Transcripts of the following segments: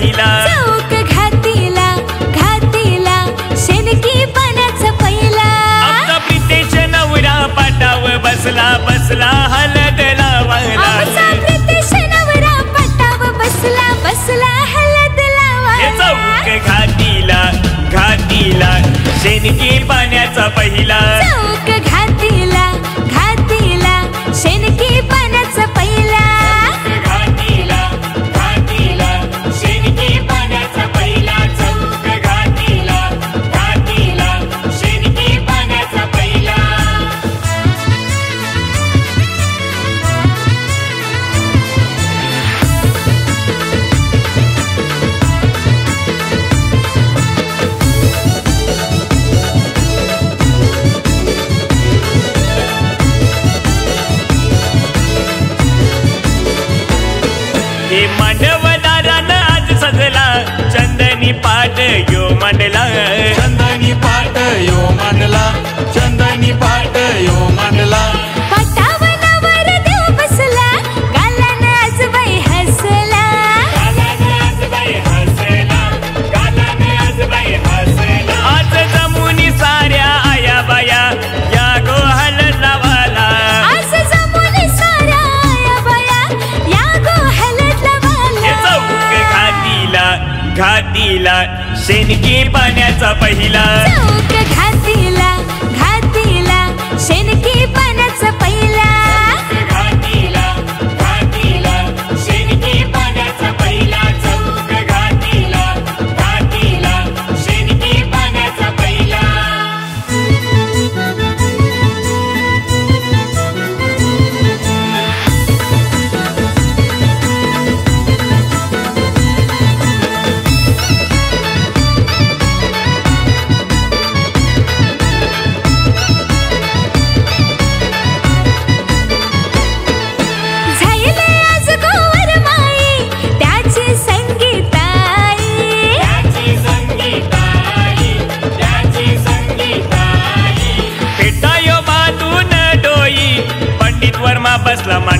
पहिला. चौक घातीला घातीला शेनकी पाण्याचा पहिला. आमचा प्रितेश नवरा पाटाव बसला बसला हल हे मांडवदारानं आज सजला चंदनी पाट यो मांडला. घातीला. शेनकी पाण्याचा पहिला. reclamar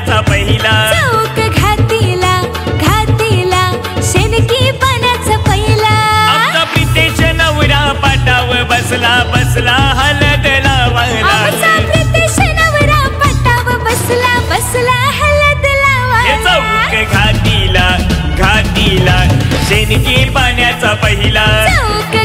पाण्याचा पहिला. चौक घातीला घातीला शेनकी पाण्याचा पहिला. आमचा प्रितेश नवरा पाटाव बसला बसला प्रितेश नवरा पाटाव बसला बसला हलद लावायला. चौक घातीला घातीला शेनकी पाण्याचा पहिला. चौक